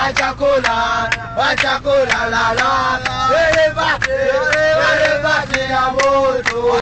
wacha kula, wacha kula la la, wewe bate, wewe bate.